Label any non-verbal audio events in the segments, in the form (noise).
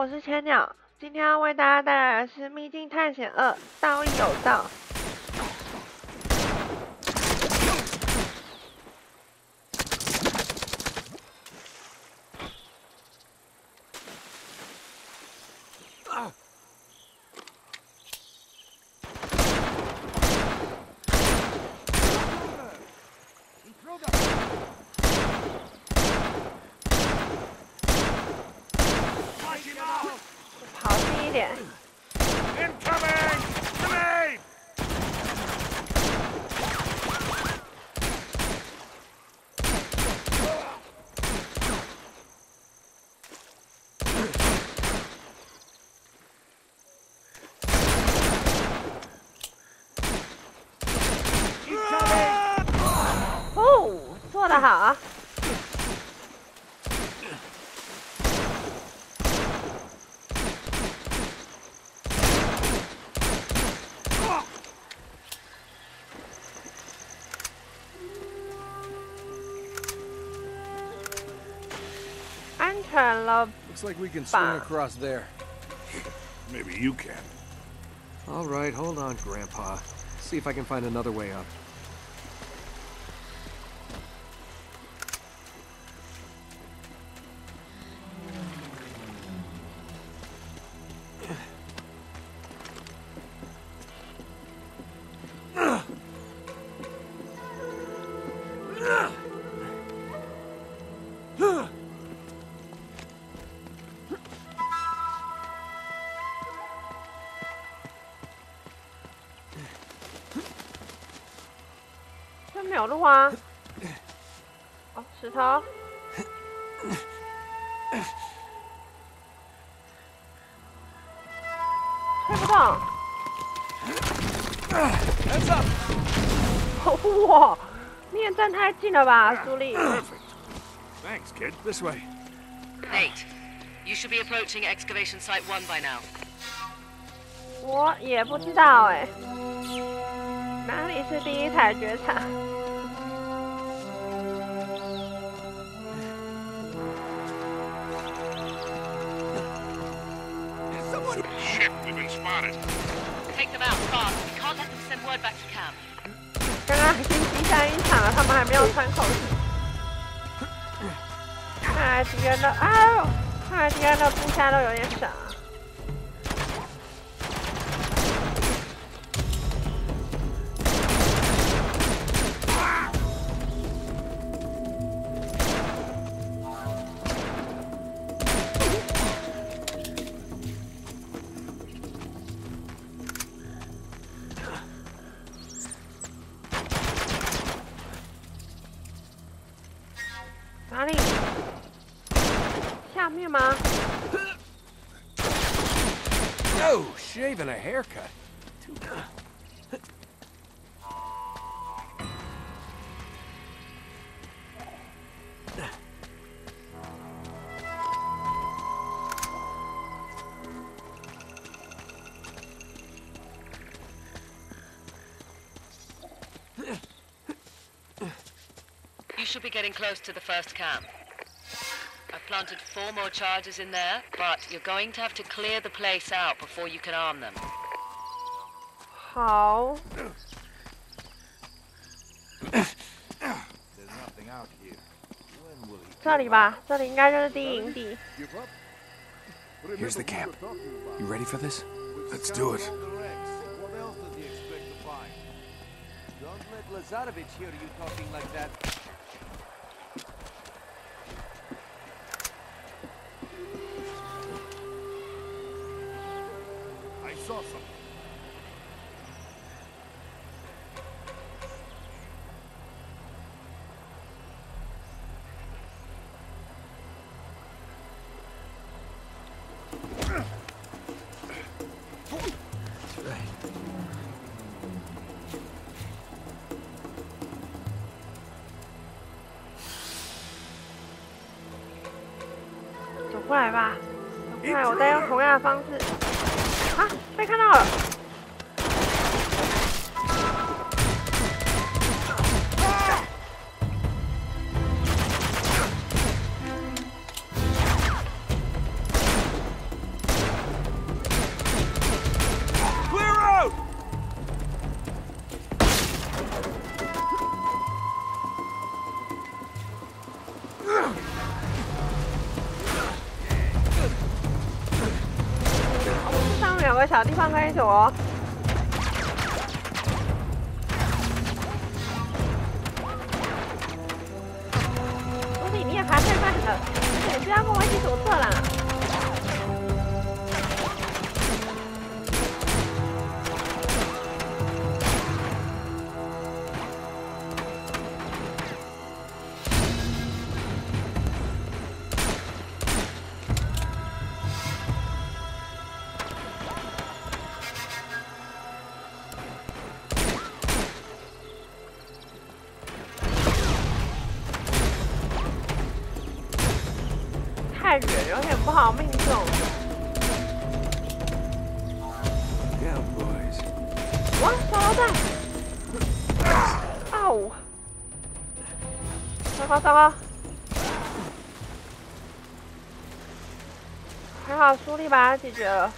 我是千鸟，今天要为大家带来的是《秘境探险二：道义有道》。跑近一点， Incoming! Grenade! 哦，做得好。 Looks like we can swing Bah. across there. Maybe you can. All right, hold on, Grandpa. See if I can find another way up. 没有路啊。哦，石头。推不动。Heads up! 哇，你也站太近了吧，苏丽。Perfect. Thanks, kid. This way. Nate, you should be approaching excavation site one by now. 我也不知道哎，哪里是第一台绝场？Shit, we've been spotted. Take them out fast. We can't let them send word back to camp. 刚刚已经激战一场了，他们还没有穿口子。看来敌人的哎呦，看来敌人的部下都有点傻。 吗？No, shaving a haircut. You should be getting close to the first camp planted four more charges in there, but you're going to have to clear the place out before you can arm them. How? There's nothing out here. When will he? Here's the camp. You ready for this? Let's do it. Don't let Lazarevich hear you talking like that. 走过来吧，走过来，我再用同样的方式。啊，被看到了！Ugh! 找个小地方可以躲。东西你也爬太慢了，你得这样。不好命中。哇，小老板！啊呜！糟糕糟糕！还好苏丽把他解决了。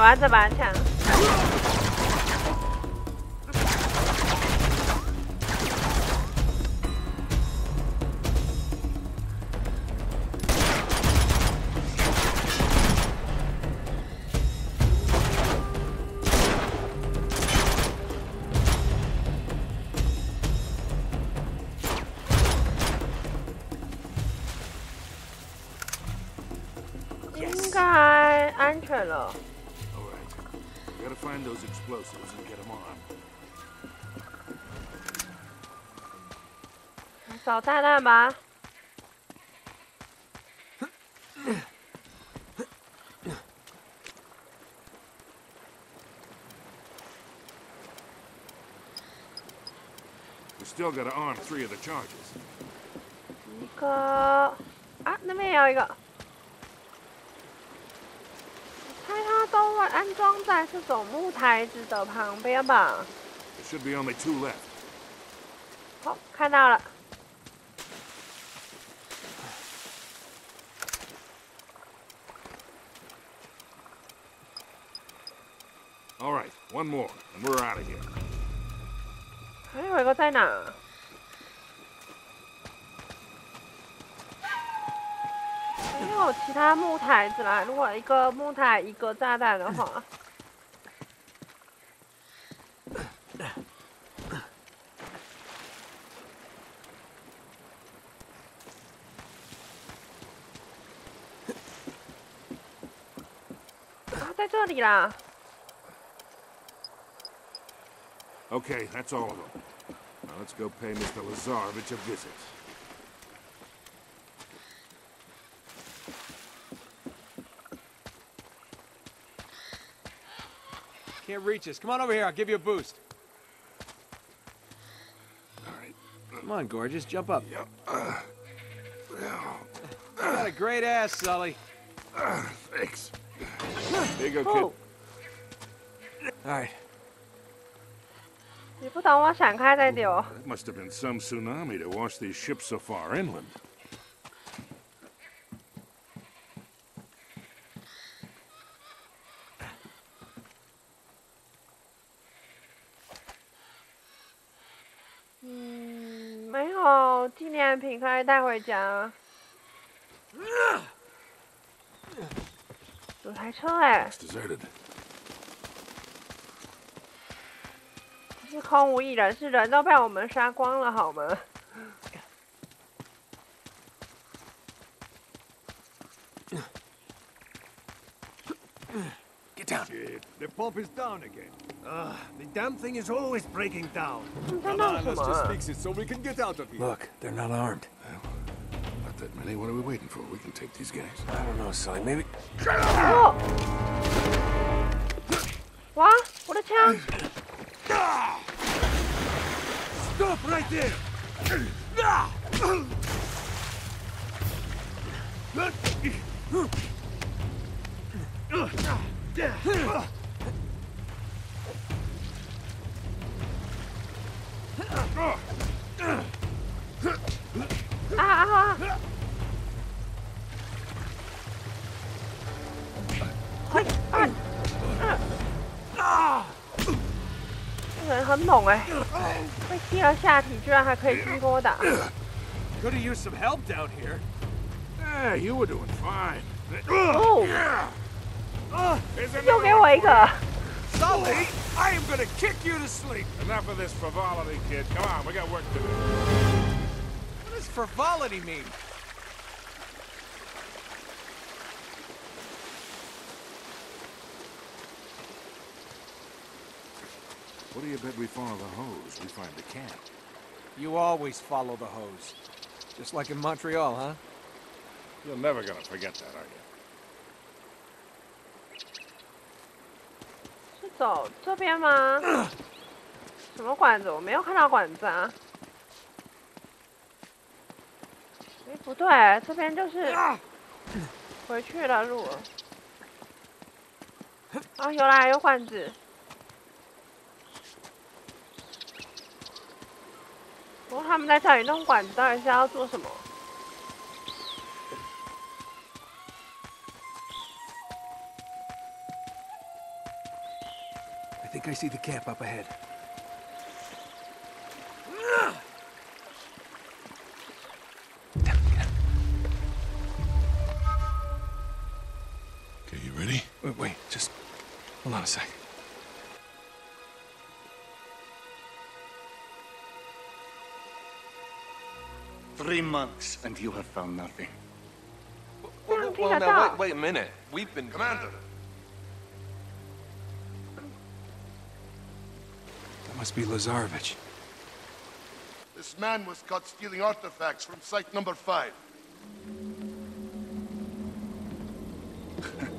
我要这把枪。those explosives and get them on. 找炸弹吧。 We still gotta arm three of the charges. 一个啊，那边也有一个。 会安装在这种木台子的旁边吧。Should be only two left. 好，看到了。All right, one more, and we're out of here. 还有一个在哪？有其他木台子啦。如果一个木台一个炸弹的话，啊，在这里啦。Okay, that's all of them. Now let's go pay Mr. Lazarevich a visit. Can't reach us. Come on over here. I'll give you a boost. All right. Come on, gorgeous, jump up. Yeah. Uh, yeah. You got a great ass, Sully. Uh, thanks. Here you go, 哦 kid.， All right. 你不等我闪开再丢。 That must have been some tsunami to wash these ships so far inland. “ 品可以带回家。”有台车哎、是空无一人，是人都被我们杀光了，好吗？pop is down again. Ugh, the damn thing is always breaking down. Come on, let's just fix it so we can get out of here. Look, they're not armed. Well, not that many. What are we waiting for? We can take these guys. I don't know, Sully. Maybe... Oh. What? What a chance. Stop right there! Ugh! 啊啊！嘿，啊啊！这人很猛哎、被踢了下体，居然还可以继续跟我打。Could have used some help down here. Yeah, you were doing fine. 哦，Here's 又给我一个。Sully, I am gonna kick you to sleep. Enough of this frivolity, kid. Come on, we got work to do. What does frivolity mean? What do you bet we follow the hose? We find the camp. You always follow the hose. Just like in Montreal, huh? You're never gonna forget that, are you? 走这边吗？(coughs) 什么管子？我没有看到管子啊。哎，不对，这边就是 (coughs) 回去的路啊。哦，有啦，有管子。不过他们在这里弄管子，到底是要做什么？I see the camp up ahead. Okay, you ready? Wait, wait, just hold on a sec. Three months and you have found nothing. Well, Well, now, wait, wait a minute. We've been... Commander, must be Lazarevich. This man was caught stealing artifacts from site number five. (laughs)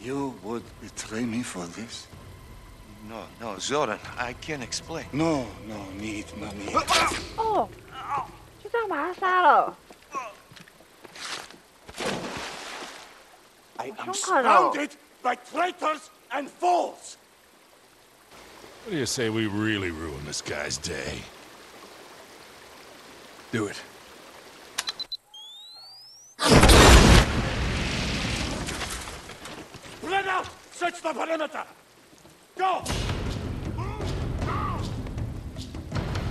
You would betray me for this? No, no, Zoran, I can't explain. No, no need, no need. 哦，就这样把他杀了， I 好 am 凶狠哦！ Surrounded by traitors and fools! What do you say we really ruin this guy's day? Do it. Out! Search the perimeter! Go! All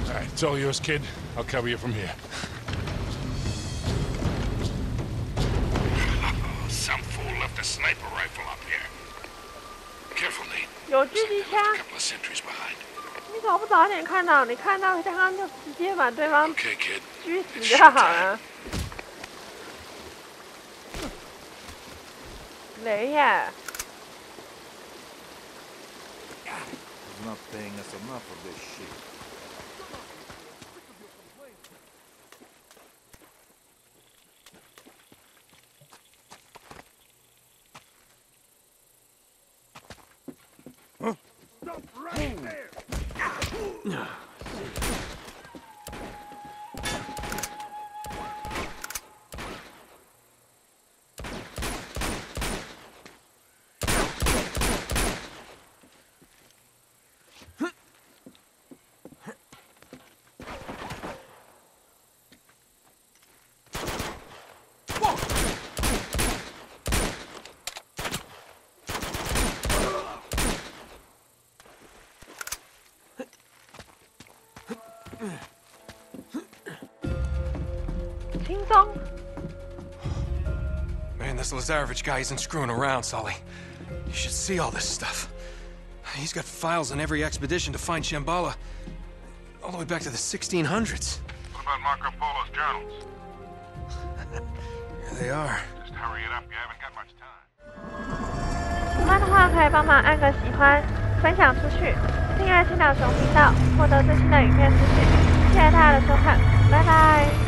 right, it's all yours, kid. I'll cover you from here. some fool left a sniper rifle up here. Careful, Nate. 有狙击枪.你怎么不早点看到？你看到刚刚就直接把对方狙死就好了。雷耶！He's not paying us enough of this shit. Stop right there! Man, this Lazarevich guy isn't screwing around, Sully. You should see all this stuff. He's got files on every expedition to find Shambhala. All the way back to the 1600s. What about Marco Polo's journals? Here (laughs) they are. Just hurry it up, you haven't got much time. 喜欢的话可以帮忙按个喜欢，分享出去， 订阅青岛熊频道，获得最新的影片资讯。谢谢大家的收看，拜拜。